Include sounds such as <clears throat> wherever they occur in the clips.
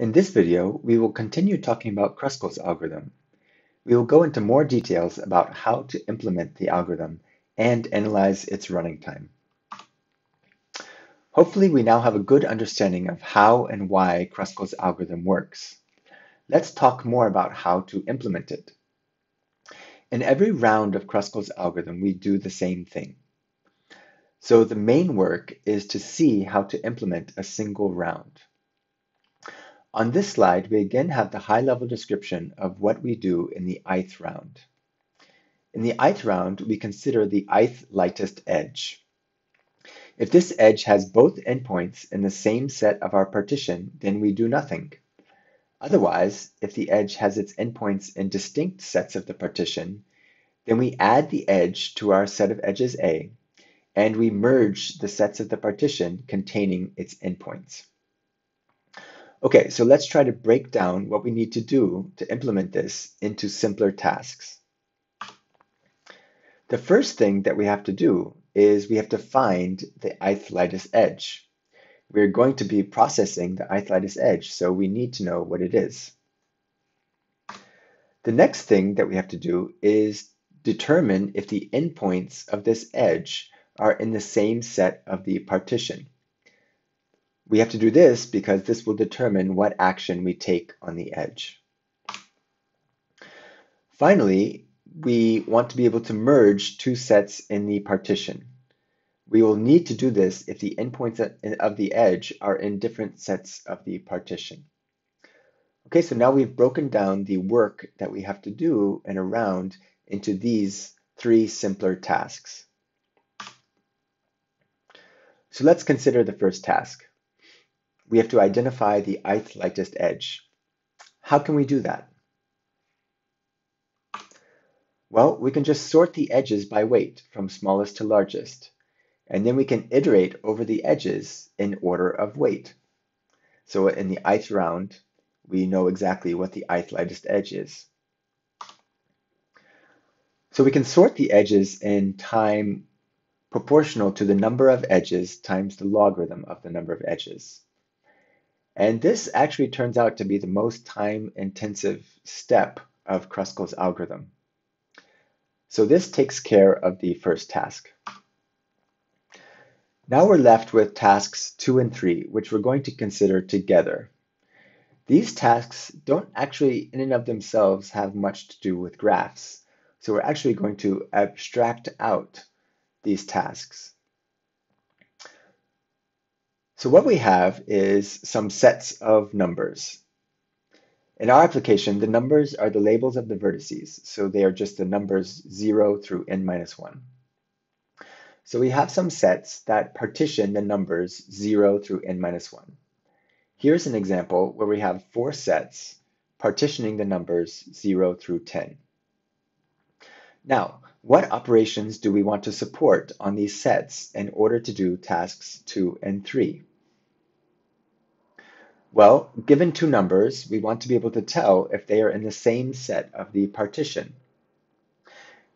In this video, we will continue talking about Kruskal's algorithm. We will go into more details about how to implement the algorithm and analyze its running time. Hopefully we now have a good understanding of how and why Kruskal's algorithm works. Let's talk more about how to implement it. In every round of Kruskal's algorithm, we do the same thing. So the main work is to see how to implement a single round. On this slide, we again have the high-level description of what we do in the ith round. In the ith round, we consider the ith lightest edge. If this edge has both endpoints in the same set of our partition, then we do nothing. Otherwise, if the edge has its endpoints in distinct sets of the partition, then we add the edge to our set of edges A, and we merge the sets of the partition containing its endpoints. Okay, so let's try to break down what we need to do to implement this into simpler tasks. The first thing that we have to do is we have to find the ith lightest edge. We're going to be processing the ith lightest edge, so we need to know what it is. The next thing that we have to do is determine if the endpoints of this edge are in the same set of the partition. We have to do this because this will determine what action we take on the edge. Finally, we want to be able to merge two sets in the partition. We will need to do this if the endpoints of the edge are in different sets of the partition. Okay, so now we've broken down the work that we have to do in a round into these three simpler tasks. So let's consider the first task we have to identify the ith lightest edge. How can we do that? Well, we can just sort the edges by weight from smallest to largest, and then we can iterate over the edges in order of weight. So in the ith round, we know exactly what the ith lightest edge is. So we can sort the edges in time proportional to the number of edges times the logarithm of the number of edges. And this actually turns out to be the most time intensive step of Kruskal's algorithm. So this takes care of the first task. Now we're left with tasks two and three, which we're going to consider together. These tasks don't actually in and of themselves have much to do with graphs. So we're actually going to abstract out these tasks. So what we have is some sets of numbers. In our application, the numbers are the labels of the vertices. So they are just the numbers 0 through n minus 1. So we have some sets that partition the numbers 0 through n minus 1. Here's an example where we have four sets partitioning the numbers 0 through 10. Now, what operations do we want to support on these sets in order to do tasks 2 and 3? Well, given two numbers, we want to be able to tell if they are in the same set of the partition.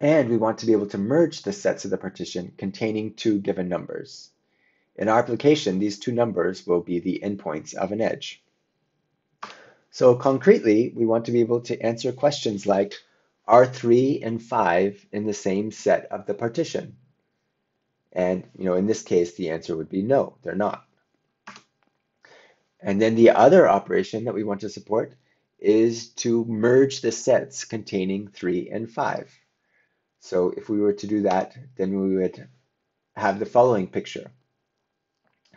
And we want to be able to merge the sets of the partition containing two given numbers. In our application, these two numbers will be the endpoints of an edge. So concretely, we want to be able to answer questions like, are 3 and 5 in the same set of the partition? And you know, in this case, the answer would be no, they're not. And then the other operation that we want to support is to merge the sets containing 3 and 5. So if we were to do that, then we would have the following picture.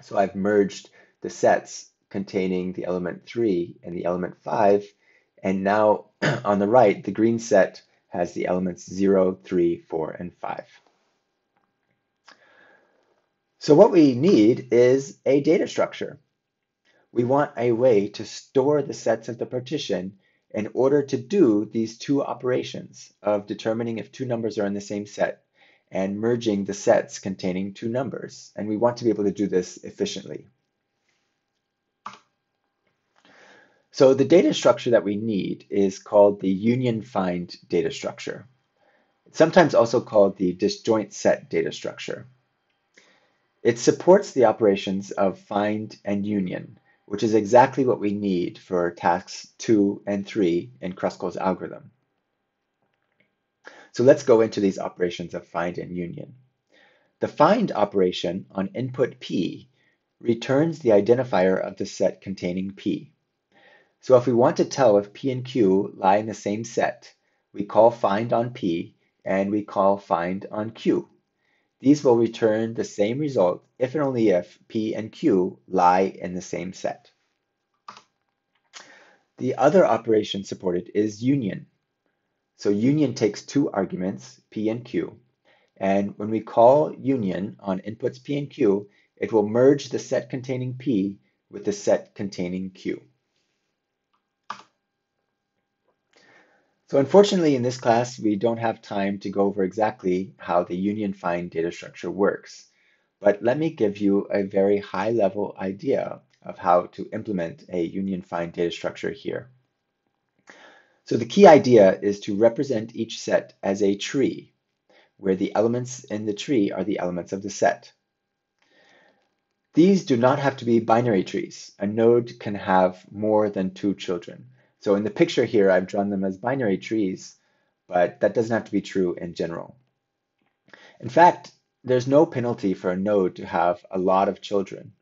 So I've merged the sets containing the element 3 and the element 5, and now <clears throat> on the right, the green set has the elements 0, 3, 4, and 5. So what we need is a data structure we want a way to store the sets of the partition in order to do these two operations of determining if two numbers are in the same set and merging the sets containing two numbers. And we want to be able to do this efficiently. So the data structure that we need is called the union find data structure. It's sometimes also called the disjoint set data structure. It supports the operations of find and union, which is exactly what we need for tasks two and three in Kruskal's algorithm. So let's go into these operations of find and union. The find operation on input P returns the identifier of the set containing P. So if we want to tell if P and Q lie in the same set, we call find on P and we call find on Q. These will return the same result if and only if P and Q lie in the same set. The other operation supported is union. So union takes two arguments, P and Q, and when we call union on inputs P and Q, it will merge the set containing P with the set containing Q. So unfortunately in this class, we don't have time to go over exactly how the union find data structure works. But let me give you a very high level idea of how to implement a union find data structure here. So the key idea is to represent each set as a tree, where the elements in the tree are the elements of the set. These do not have to be binary trees. A node can have more than two children. So in the picture here, I've drawn them as binary trees, but that doesn't have to be true in general. In fact, there's no penalty for a node to have a lot of children.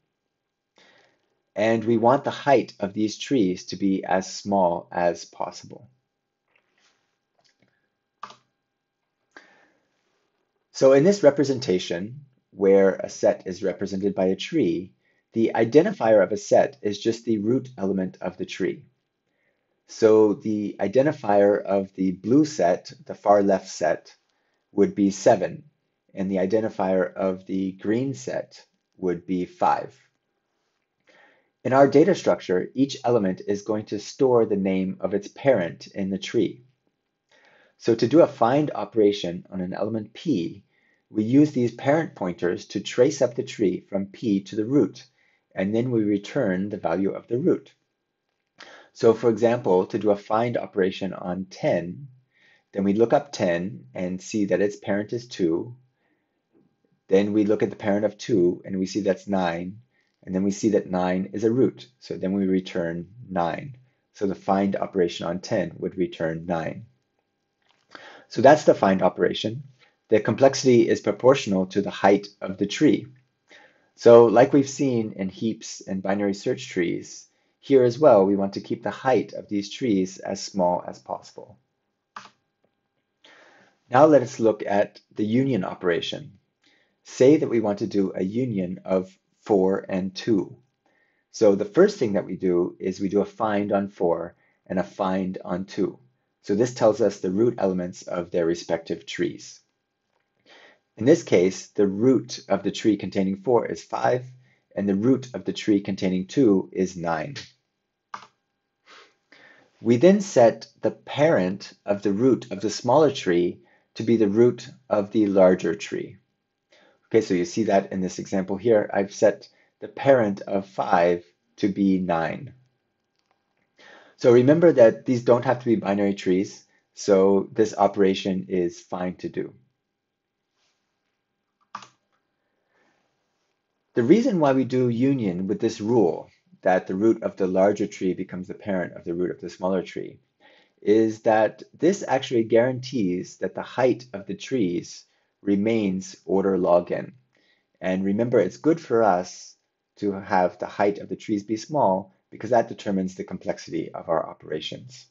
And we want the height of these trees to be as small as possible. So in this representation, where a set is represented by a tree, the identifier of a set is just the root element of the tree. So the identifier of the blue set, the far left set, would be 7, and the identifier of the green set would be 5. In our data structure, each element is going to store the name of its parent in the tree. So to do a find operation on an element P, we use these parent pointers to trace up the tree from P to the root, and then we return the value of the root. So for example, to do a find operation on 10, then we look up 10 and see that its parent is 2. Then we look at the parent of 2 and we see that's 9. And then we see that 9 is a root. So then we return 9. So the find operation on 10 would return 9. So that's the find operation. The complexity is proportional to the height of the tree. So like we've seen in heaps and binary search trees, here as well, we want to keep the height of these trees as small as possible. Now let us look at the union operation. Say that we want to do a union of 4 and 2. So the first thing that we do is we do a find on 4 and a find on 2. So this tells us the root elements of their respective trees. In this case, the root of the tree containing 4 is 5, and the root of the tree containing 2 is 9. We then set the parent of the root of the smaller tree to be the root of the larger tree. Okay, so you see that in this example here, I've set the parent of 5 to be 9. So remember that these don't have to be binary trees, so this operation is fine to do. The reason why we do union with this rule, that the root of the larger tree becomes the parent of the root of the smaller tree, is that this actually guarantees that the height of the trees remains order log n. And remember, it's good for us to have the height of the trees be small because that determines the complexity of our operations.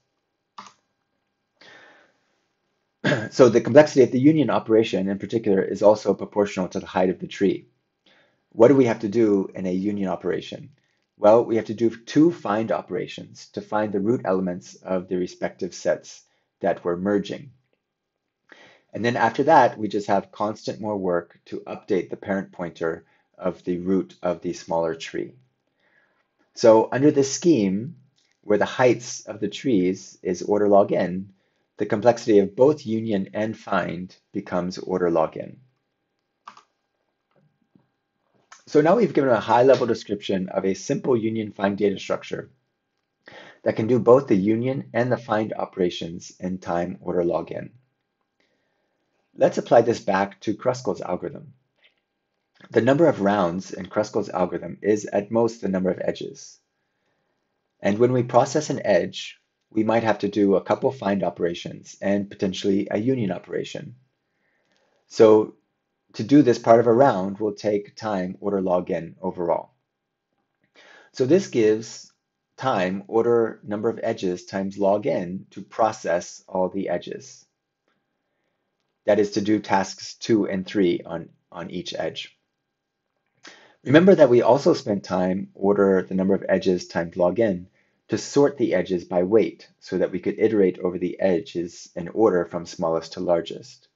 <clears throat> so the complexity of the union operation in particular is also proportional to the height of the tree. What do we have to do in a union operation? Well, we have to do two find operations to find the root elements of the respective sets that we're merging. And then after that, we just have constant more work to update the parent pointer of the root of the smaller tree. So under this scheme, where the heights of the trees is order log n, the complexity of both union and find becomes order log n. So now we've given a high-level description of a simple union find data structure that can do both the union and the find operations in time order log n. Let's apply this back to Kruskal's algorithm. The number of rounds in Kruskal's algorithm is at most the number of edges. And when we process an edge, we might have to do a couple find operations and potentially a union operation. So to do this part of a round will take time order log n overall. So this gives time order number of edges times log n to process all the edges. That is to do tasks two and three on, on each edge. Remember that we also spent time order the number of edges times log n to sort the edges by weight so that we could iterate over the edges in order from smallest to largest.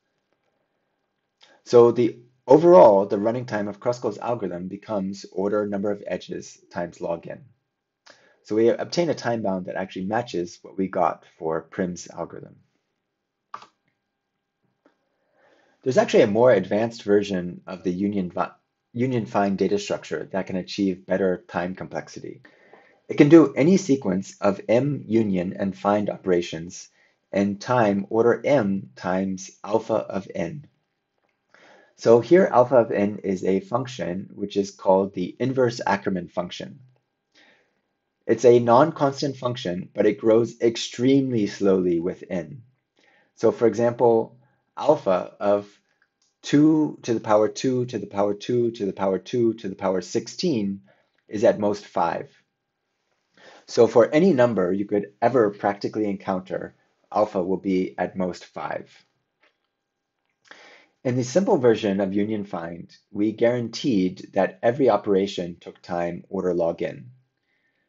So the overall, the running time of Kruskal's algorithm becomes order number of edges times log n. So we obtain a time bound that actually matches what we got for Prim's algorithm. There's actually a more advanced version of the union, union find data structure that can achieve better time complexity. It can do any sequence of m union and find operations in time order m times alpha of n. So here alpha of n is a function which is called the inverse Ackermann function. It's a non-constant function, but it grows extremely slowly with n. So for example, alpha of 2 to the power 2 to the power 2 to the power 2 to the power 16 is at most 5. So for any number you could ever practically encounter, alpha will be at most 5. In the simple version of union find, we guaranteed that every operation took time order log n.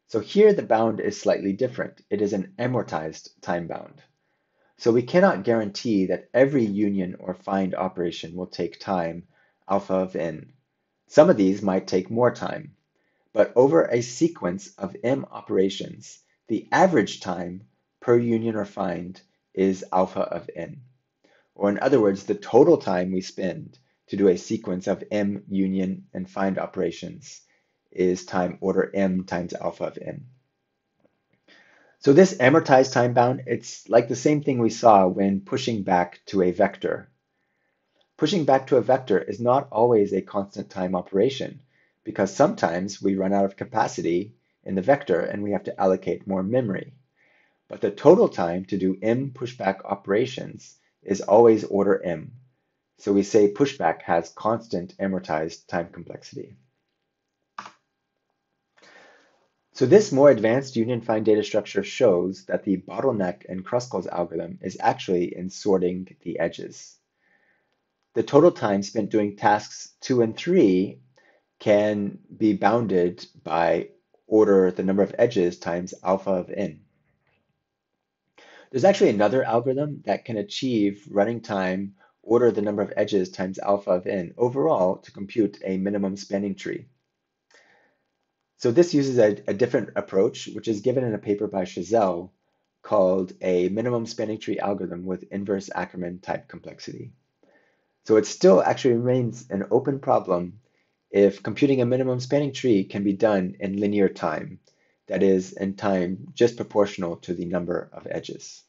So here the bound is slightly different. It is an amortized time bound. So we cannot guarantee that every union or find operation will take time alpha of n. Some of these might take more time, but over a sequence of m operations, the average time per union or find is alpha of n. Or in other words, the total time we spend to do a sequence of m union and find operations is time order m times alpha of n. So this amortized time bound, it's like the same thing we saw when pushing back to a vector. Pushing back to a vector is not always a constant time operation because sometimes we run out of capacity in the vector and we have to allocate more memory. But the total time to do m pushback operations is always order m. So we say pushback has constant amortized time complexity. So this more advanced union find data structure shows that the bottleneck in Kruskal's algorithm is actually in sorting the edges. The total time spent doing tasks two and three can be bounded by order the number of edges times alpha of n. There's actually another algorithm that can achieve running time order the number of edges times alpha of n overall to compute a minimum spanning tree. So this uses a, a different approach, which is given in a paper by Chazelle called a minimum spanning tree algorithm with inverse Ackermann type complexity. So it still actually remains an open problem if computing a minimum spanning tree can be done in linear time, that is, in time just proportional to the number of edges.